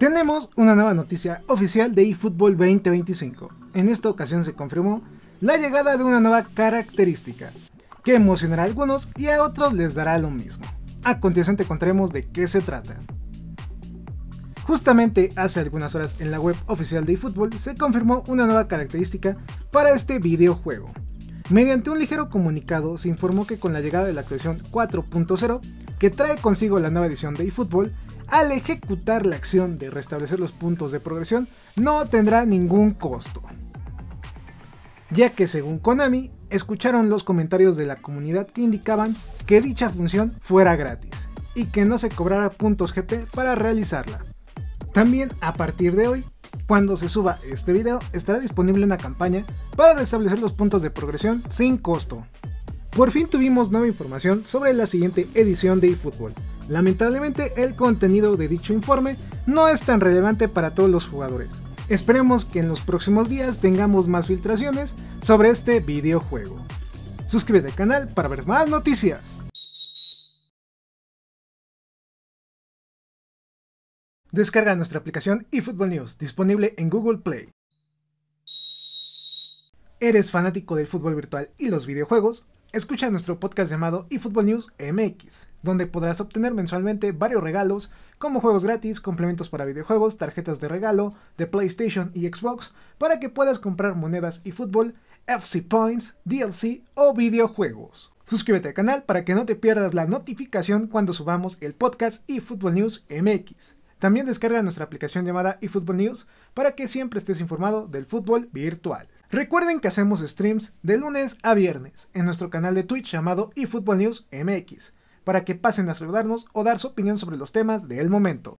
Tenemos una nueva noticia oficial de eFootball 2025. En esta ocasión se confirmó la llegada de una nueva característica, que emocionará a algunos y a otros les dará lo mismo. A continuación te contaremos de qué se trata. Justamente hace algunas horas en la web oficial de eFootball se confirmó una nueva característica para este videojuego. Mediante un ligero comunicado se informó que con la llegada de la actualización 4.0, que trae consigo la nueva edición de eFootball, al ejecutar la acción de restablecer los puntos de progresión no tendrá ningún costo. Ya que según Konami, escucharon los comentarios de la comunidad que indicaban que dicha función fuera gratis y que no se cobrara puntos GP para realizarla. También a partir de hoy, cuando se suba este video, estará disponible una campaña para restablecer los puntos de progresión sin costo. Por fin tuvimos nueva información sobre la siguiente edición de eFootball, Lamentablemente el contenido de dicho informe no es tan relevante para todos los jugadores. Esperemos que en los próximos días tengamos más filtraciones sobre este videojuego. Suscríbete al canal para ver más noticias. Descarga nuestra aplicación eFootball News, disponible en Google Play. ¿Eres fanático del fútbol virtual y los videojuegos? Escucha nuestro podcast llamado eFootball News MX, donde podrás obtener mensualmente varios regalos, como juegos gratis, complementos para videojuegos, tarjetas de regalo de PlayStation y Xbox, para que puedas comprar monedas y fútbol, FC Points, DLC o videojuegos. Suscríbete al canal para que no te pierdas la notificación cuando subamos el podcast eFootball News MX. También descarga nuestra aplicación llamada eFootball News para que siempre estés informado del fútbol virtual. Recuerden que hacemos streams de lunes a viernes en nuestro canal de Twitch llamado eFootball News MX, para que pasen a saludarnos o dar su opinión sobre los temas del momento.